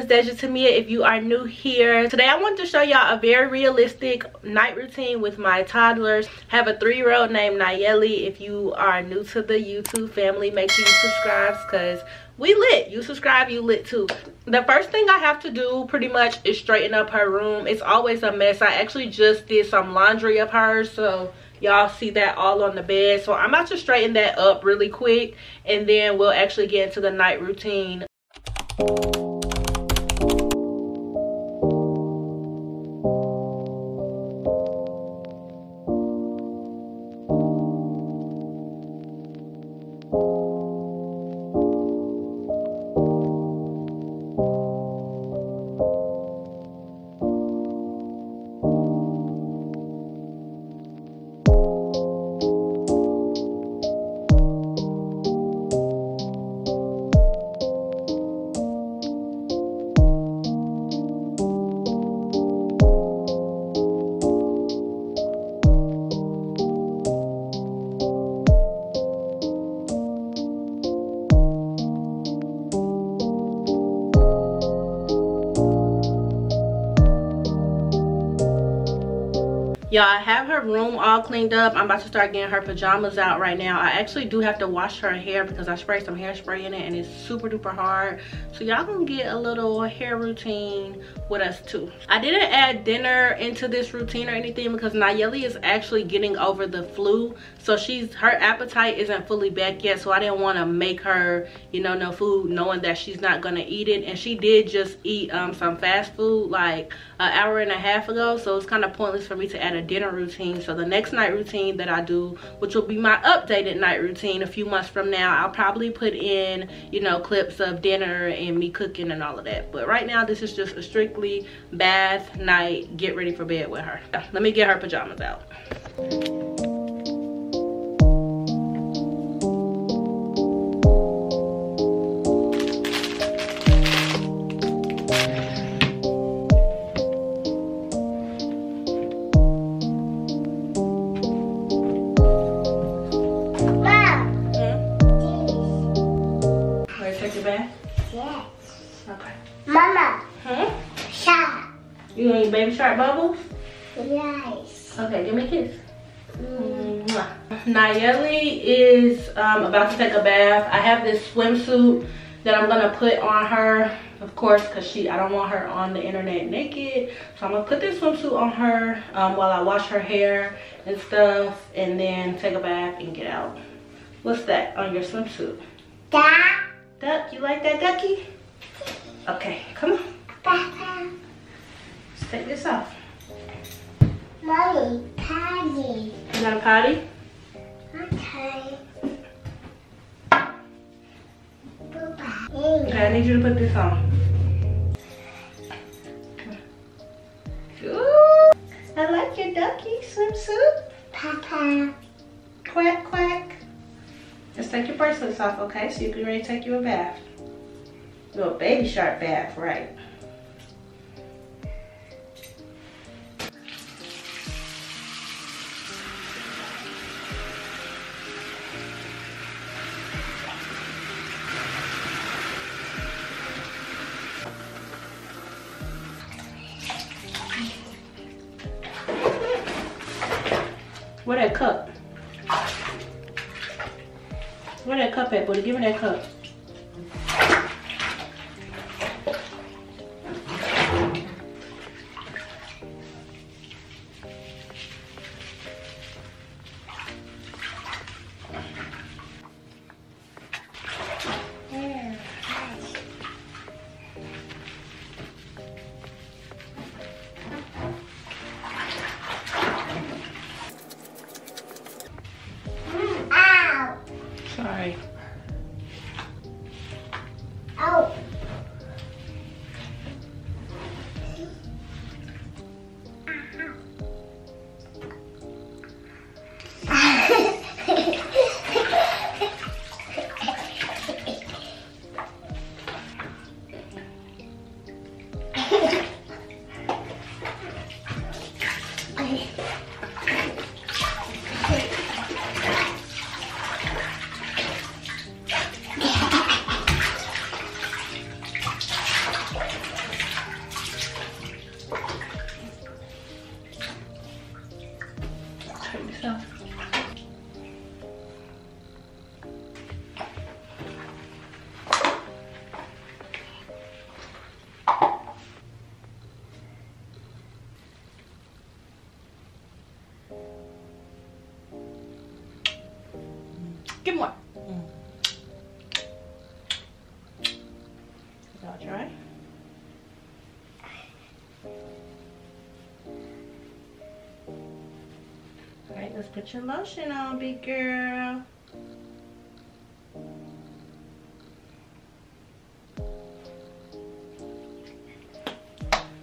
is Dasia Temia if you are new here. Today I want to show y'all a very realistic night routine with my toddlers. Have a three-year-old named Nayeli. If you are new to the YouTube family, make sure you subscribe because we lit. You subscribe, you lit too. The first thing I have to do pretty much is straighten up her room. It's always a mess. I actually just did some laundry of hers so y'all see that all on the bed so i'm about to straighten that up really quick and then we'll actually get into the night routine y'all i have her room all cleaned up. I'm about to start getting her pajamas out right now. I actually do have to wash her hair because i sprayed some hairspray in it and it's super duper hard. So y'all gonna get a little hair routine with us too. I didn't add dinner into this routine or anything because nayeli is actually getting over the flu. So she's her appetite isn't fully back yet. So i didn't want to make her you know no food knowing that she's not gonna eat it. And she did just eat um, some fast food like an hour and a half ago. So it's kind of pointless for me to add a dinner routine. So the next night routine that i do which will be my updated night routine a few months from now i'll probably put in you know clips of dinner and me cooking and all of that. But right now this is just a strictly bath night get ready for bed with her. Let me get her pajamas out Okay, give me a kiss. Mm. Nayeli is um, about to take a bath. I have this swimsuit that I'm gonna put on her, of course, cause she I don't want her on the internet naked. So I'm gonna put this swimsuit on her um, while I wash her hair and stuff, and then take a bath and get out. What's that on your swimsuit? Duck. Duck, you like that ducky? Okay, come on. Let's take this off. Mommy, potty. Is that a potty? Okay. Okay, I need you to put this on. Ooh, I like your ducky swimsuit. Papa. Quack, quack. Let's take your bracelets off, okay? So you can ready to take you a bath. Do a baby shark bath, right? Buddy? Put your lotion on, big girl.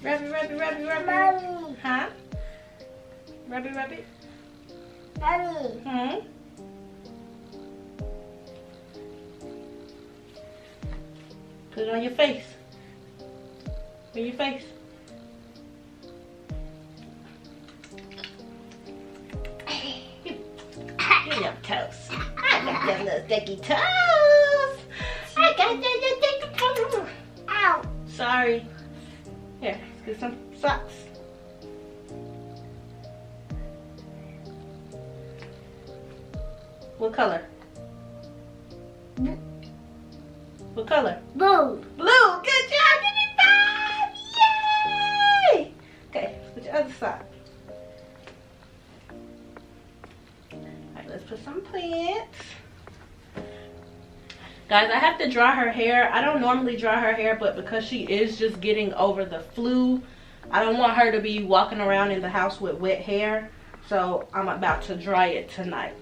Rub it, rub it, rub it, rub it. Mommy. Huh? Rub it, rub it. Mommy. Hmm? Put it on your face. On your face. Sticky toes. I got little sticky toes. Ow. Sorry. Here, let's get some socks. What color? What color? Boo. Blue. Good job. Yay. Okay, put your other sock. Alright, let's put some plants. Guys, I have to dry her hair. I don't normally dry her hair, but because she is just getting over the flu, I don't want her to be walking around in the house with wet hair. So I'm about to dry it tonight.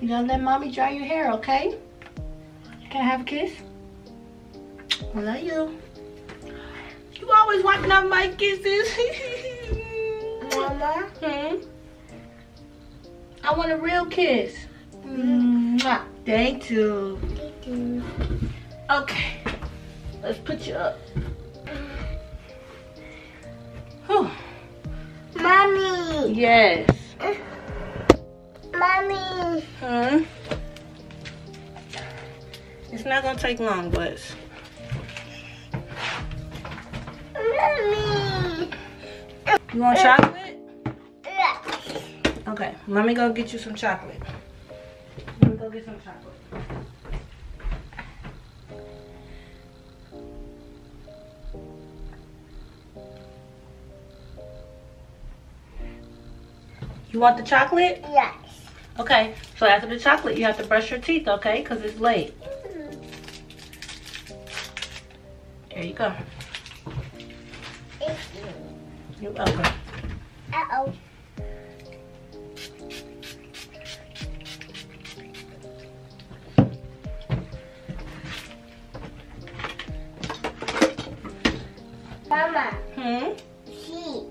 You gonna let mommy dry your hair, okay? Can I have a kiss? I love you. You always wiping out my kisses. Mama. hmm? I want a real kiss. Mwah. Thank you. Okay. Let's put you up. Whew. Mommy. Yes. Mommy. Hmm? It's not gonna take long, but Mommy. you want chocolate? Okay, let me go get you some chocolate. Let me go get some chocolate. You want the chocolate? Yes. Okay, so after the chocolate, you have to brush your teeth, okay? Because it's late. There you go. You're welcome. Uh-oh. Hmm? she.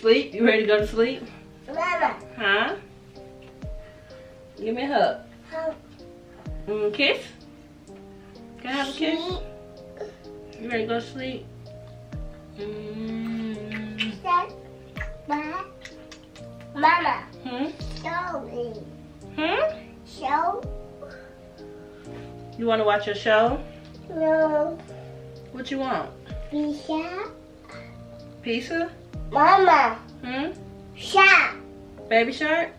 Sleep? You ready to go to sleep? Mama, Huh? Give me a hug. Hug. Mm, kiss? Can I have a kiss? You ready to go to sleep? Mm. Mama, Hmm? show me. Hmm? Show? You want to watch your show? No. What you want? Bisa? Pizza? Mama, Hmm? shark. Baby shark?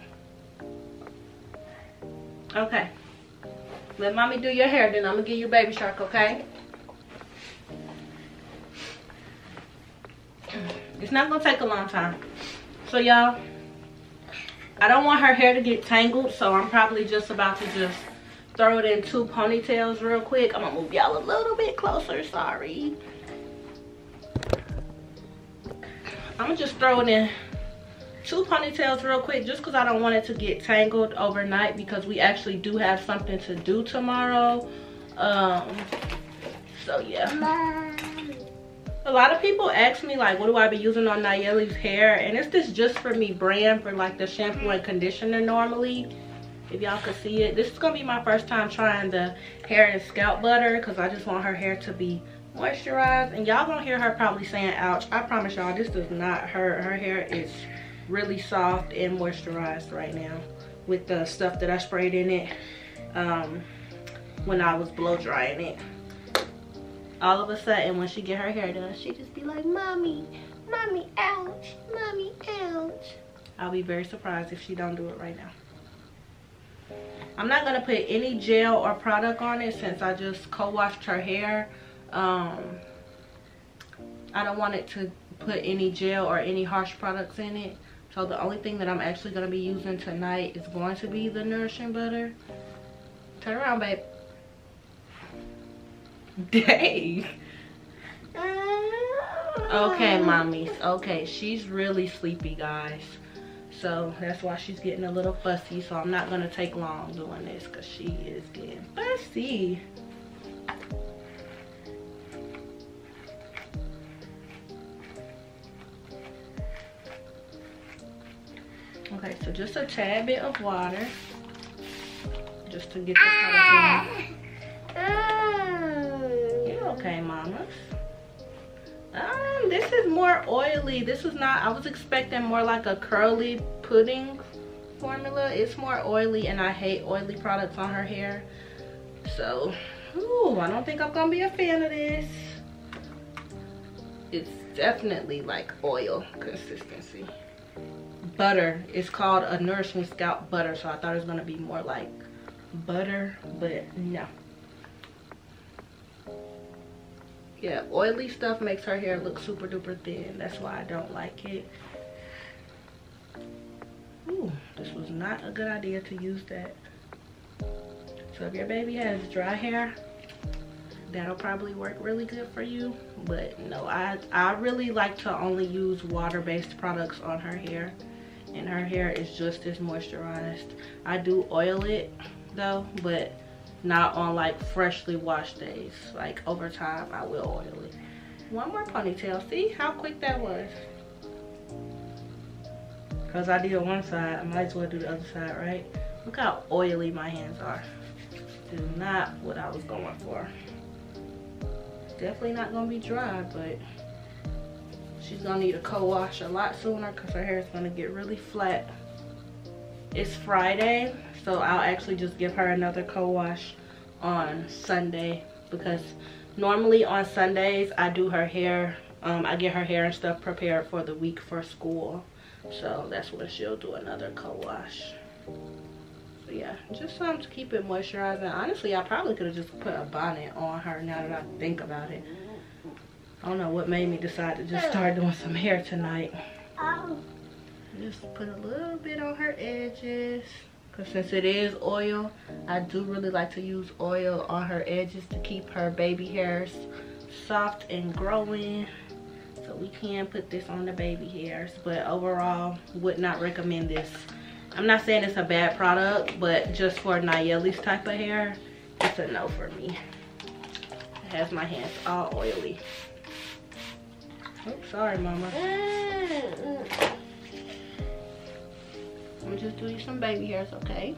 Okay. Let mommy do your hair, then I'm gonna give you baby shark, okay? It's not gonna take a long time. So y'all, I don't want her hair to get tangled, so I'm probably just about to just throw it in two ponytails real quick. I'm gonna move y'all a little bit closer, sorry. I'm gonna just throw it in two ponytails real quick just because I don't want it to get tangled overnight because we actually do have something to do tomorrow. Um, so yeah. Mom. A lot of people ask me like what do I be using on Nayeli's hair and it's this just for me brand for like the shampoo and conditioner normally. If y'all could see it. This is gonna be my first time trying the hair and scalp butter because I just want her hair to be moisturized and y'all gonna hear her probably saying ouch. I promise y'all this does not hurt. Her hair is really soft and moisturized right now with the stuff that I sprayed in it um, when I was blow drying it. All of a sudden when she get her hair done, she just be like, Mommy, Mommy, ouch, Mommy, ouch. I'll be very surprised if she don't do it right now. I'm not gonna put any gel or product on it since I just co-washed her hair. Um, I don't want it to put any gel or any harsh products in it So the only thing that I'm actually going to be using tonight is going to be the nourishing butter. Turn around, babe. Dang. Okay, mommies. Okay, she's really sleepy, guys. So that's why she's getting a little fussy. So I'm not going to take long doing this because she is getting fussy. Okay, so just a tad bit of water. Just to get the color You're okay, mamas. Um, this is more oily. This is not, I was expecting more like a curly pudding formula. It's more oily and I hate oily products on her hair. So, ooh, I don't think I'm gonna be a fan of this. It's definitely like oil consistency butter. It's called a Nourishing Scalp Butter. So I thought it was going to be more like butter. But no. Yeah, oily stuff makes her hair look super duper thin. That's why I don't like it. Ooh, this was not a good idea to use that. So if your baby has dry hair, that'll probably work really good for you. But no, I, I really like to only use water-based products on her hair and her hair is just as moisturized. I do oil it though, but not on like freshly washed days. Like over time, I will oil it. One more ponytail. See how quick that was? Because I did one side, I might as well do the other side, right? Look how oily my hands are. This is not what I was going for. Definitely not to be dry, but She's gonna need a co-wash a lot sooner because her hair is gonna get really flat. It's Friday, so I'll actually just give her another co-wash on Sunday because normally on Sundays I do her hair. Um, I get her hair and stuff prepared for the week for school. So that's when she'll do another co-wash. So yeah, just something to keep it moisturizing. Honestly, I probably could have just put a bonnet on her now that I think about it. I don't know what made me decide to just start doing some hair tonight. Oh. Just put a little bit on her edges. Because since it is oil, I do really like to use oil on her edges to keep her baby hairs soft and growing. So we can put this on the baby hairs. But overall, would not recommend this. I'm not saying it's a bad product, but just for Nayeli's type of hair, it's a no for me. It has my hands all oily. Oh, sorry, Mama. I'm just doing some baby hairs, okay?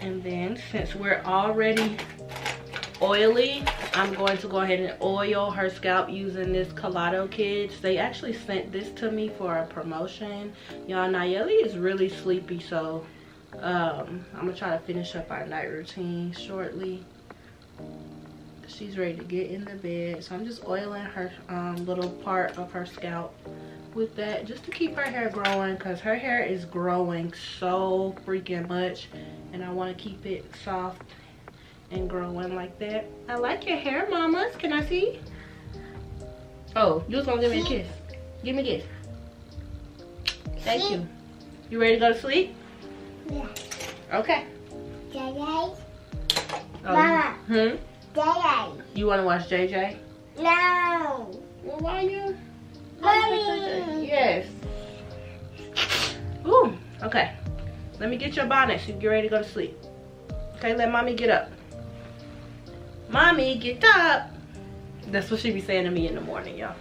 And then since we're already oily, I'm going to go ahead and oil her scalp using this Kalatto Kids. They actually sent this to me for a promotion. Y'all, Nayeli is really sleepy, so um, I'm gonna try to finish up our night routine shortly. She's ready to get in the bed. So I'm just oiling her um, little part of her scalp with that just to keep her hair growing because her hair is growing so freaking much and I want to keep it soft and growing like that. I like your hair, mamas. Can I see? Oh, you was gonna give me a kiss. Give me a kiss. Thank you. You ready to go to sleep? Yeah. Okay. JJ. Oh, Mama. Hmm? JJ. You want to watch JJ? No. Well, why you? Mommy. Yes. Ooh. Okay. Let me get your bonnet so you get ready to go to sleep. Okay, let mommy get up. Mommy, get up. That's what she be saying to me in the morning, y'all.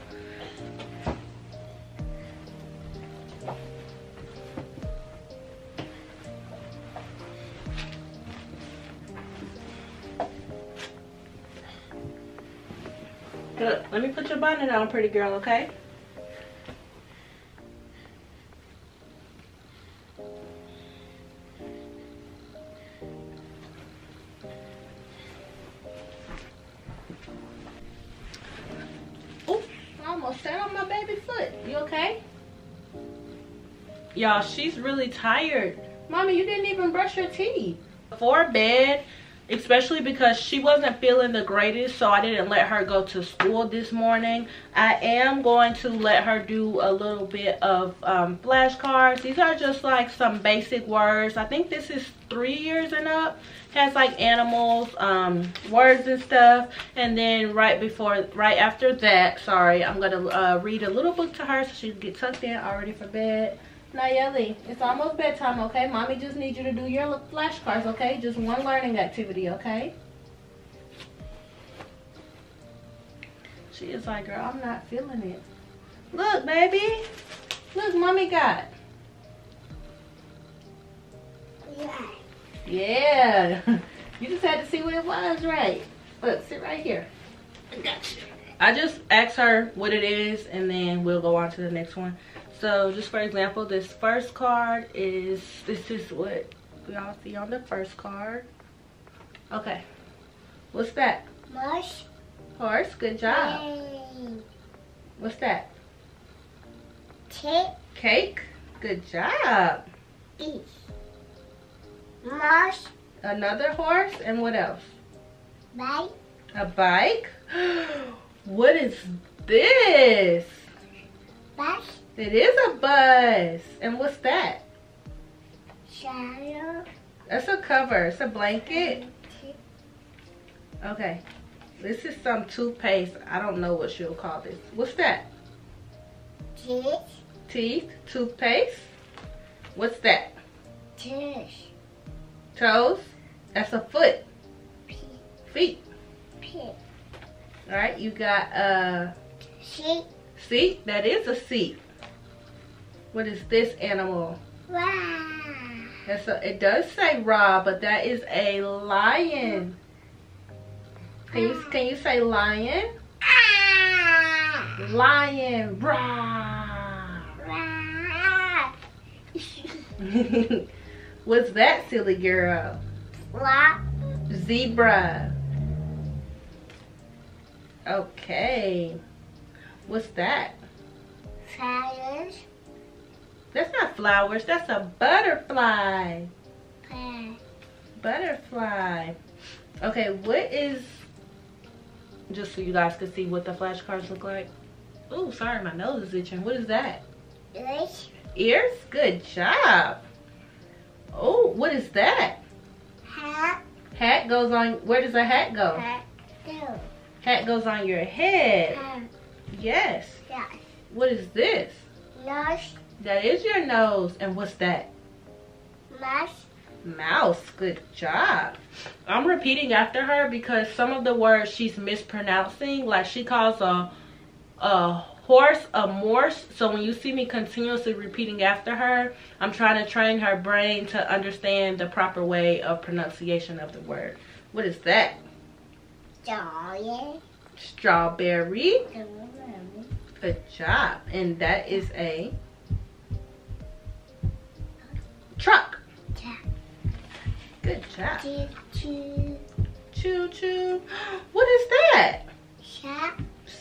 Let me put your bonnet on, pretty girl, okay? Y'all, she's really tired. Mommy, you didn't even brush your teeth. Before bed, especially because she wasn't feeling the greatest so i didn't let her go to school this morning. I am going to let her do a little bit of um, flashcards. These are just like some basic words. I think this is three years and up. Has like animals um, words and stuff. And then right before right after that sorry i'm gonna uh, read a little book to her so she can get tucked in already for bed Nayeli, it's almost bedtime, okay? Mommy just needs you to do your flashcards, okay? Just one learning activity, okay? She is like, girl, I'm not feeling it. Look, baby. Look, mommy got. Yeah. Yeah. you just had to see what it was, right? Look, sit right here. I got you. I just asked her what it is, and then we'll go on to the next one. So just for example, this first card is, this is what y'all see on the first card. Okay. What's that? Mush. Horse, good job. Yay. What's that? Cake. Cake, good job. Eat. Mush. Another horse, and what else? Bite. A bike? what is this? Bus. It is a bus. And what's that? Shadow. That's a cover. It's a blanket. Okay. This is some toothpaste. I don't know what you'll call this. What's that? Teeth. Teeth. Toothpaste. What's that? Tush. Toes. That's a foot. Pig. Feet. Pig. Alright, you got uh, a Sheep. seat. That is a seat. What is this animal? Wow. It does say raw, but that is a lion. Can you, can you say lion? Ah. Lion. Raw. What's that, silly girl? Zebra. Okay. What's that? Flowers. That's not flowers. That's a butterfly. Butterfly. Okay, what is... Just so you guys can see what the flashcards look like. Oh, sorry, my nose is itching. What is that? Fish. Ears? Good job. Oh, what is that? Hat. Hat goes on... Where does a hat go? Hat. Two. Hat goes on your head. Hat. Yes. Yes. What is this? Nose. That is your nose. And what's that? Mouse. Mouse. Good job. I'm repeating after her because some of the words she's mispronouncing, like she calls a a horse a morse. So when you see me continuously repeating after her, I'm trying to train her brain to understand the proper way of pronunciation of the word. What is that? Dog. Strawberry. Strawberry. Good job. And that is a truck. Truck. Good job. Choo choo. Choo choo. What is that? Shop.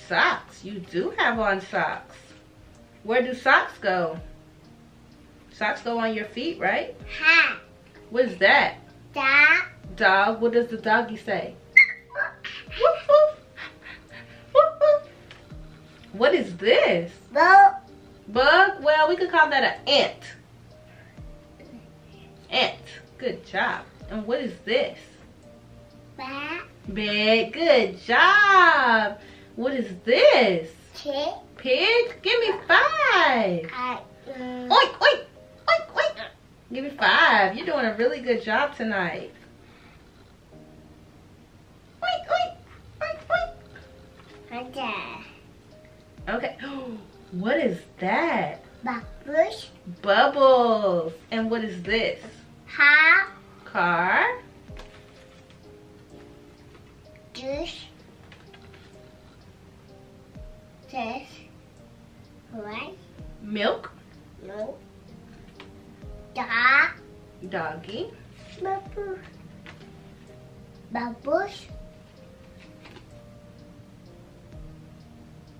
Socks. You do have on socks. Where do socks go? Socks go on your feet, right? Hat. What is that? Dog. Dog. What does the doggy say? Woof, woof. Woof, woof. What is this? Boat. Bug? Well, we could call that an ant. Ant. Good job. And what is this? Bat. Bed. Good job. What is this? Chick. Pig? Give me five. I. Um, Oink, oink, oink, oink. Give me five. You're doing a really good job tonight. Oink, oink, oink, oink. Hunter. Okay. What is that? Babush. Bubbles. And what is this? Ha. Car. Juice. This. What? Milk. No. Dog. Doggy. Babu. Babush.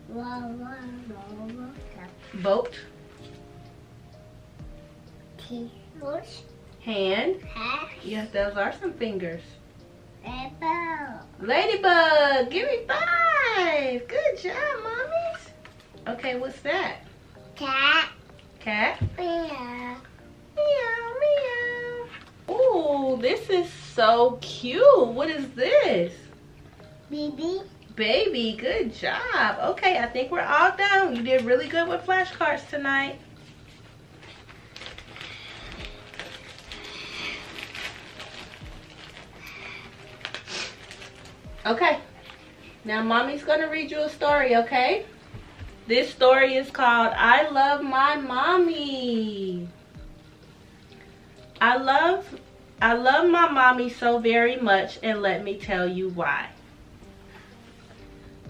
Wah, wah, wah, wah. Boat. T-horse. Hand. Yes, those are some fingers. Apple. Ladybug, give me five. Good job, mommies. Okay, what's that? Cat. Cat? Meow. Meow, meow. Ooh, this is so cute. What is this? Baby. Baby, good job. Okay, I think we're all done. You did really good with flashcards tonight. Okay, now mommy's gonna read you a story, okay? This story is called I Love My Mommy. I love I love my mommy so very much and let me tell you why.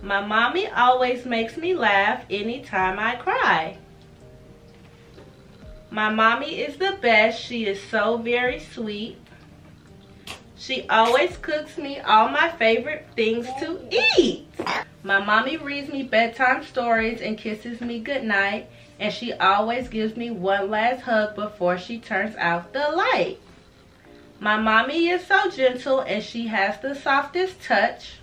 My mommy always makes me laugh anytime I cry. My mommy is the best. She is so very sweet. She always cooks me all my favorite things to eat. My mommy reads me bedtime stories and kisses me goodnight. And she always gives me one last hug before she turns out the light. My mommy is so gentle and she has the softest touch.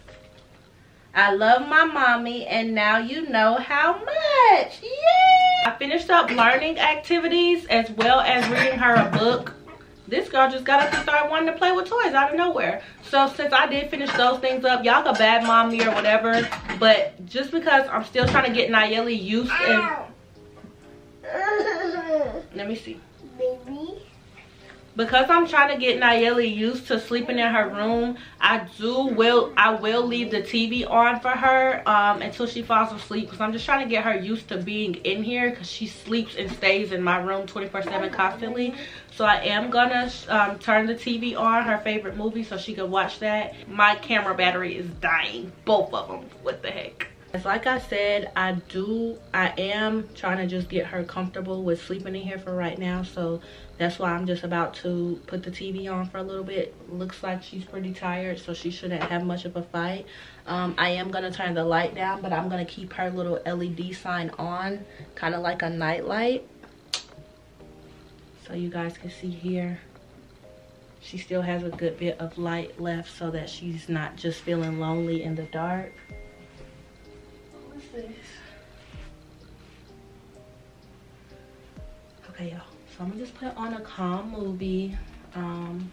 I love my mommy and now you know how much. Yay! I finished up learning activities as well as reading her a book. This girl just got up and started wanting to play with toys out of nowhere. So since I did finish those things up, y'all can bad mom me or whatever. But just because I'm still trying to get Nayeli used and... Let me see. Baby. Because I'm trying to get Nayeli used to sleeping in her room, I do will I will leave the TV on for her um, until she falls asleep because I'm just trying to get her used to being in here because she sleeps and stays in my room 24/7 constantly. So I am gonna um, turn the TV on her favorite movie so she can watch that. My camera battery is dying, both of them. What the heck? Like I said, I do, I am trying to just get her comfortable with sleeping in here for right now. So that's why I'm just about to put the TV on for a little bit. Looks like she's pretty tired, so she shouldn't have much of a fight. Um, I am to turn the light down, but I'm to keep her little LED sign on, kind of like a night light. So you guys can see here. She still has a good bit of light left so that she's not just feeling lonely in the dark. This? Okay, y'all. So I'm gonna just put on a calm movie. Um,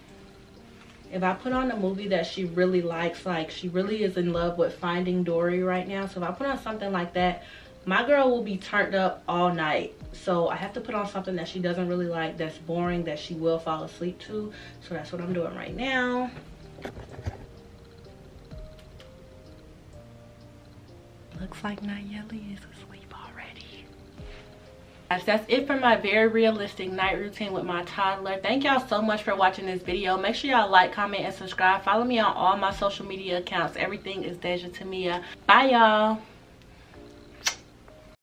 if I put on a movie that she really likes, like she really is in love with Finding Dory right now. So if I put on something like that, my girl will be turned up all night. So I have to put on something that she doesn't really like, that's boring, that she will fall asleep to. So that's what I'm doing right now. Looks like Nayeli is asleep already. That's it for my very realistic night routine with my toddler. Thank y'all so much for watching this video. Make sure y'all like, comment, and subscribe. Follow me on all my social media accounts. Everything is Dasia Temia. Bye, y'all.